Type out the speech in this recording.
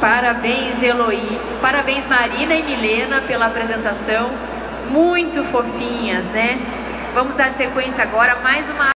Parabéns, Eloí. Parabéns, Marina e Milena, pela apresentação. Muito fofinhas, né? Vamos dar sequência agora a mais uma